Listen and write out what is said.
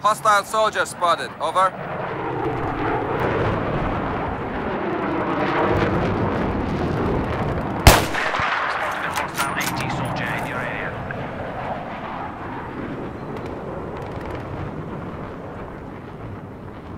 Hostile soldier spotted. Over.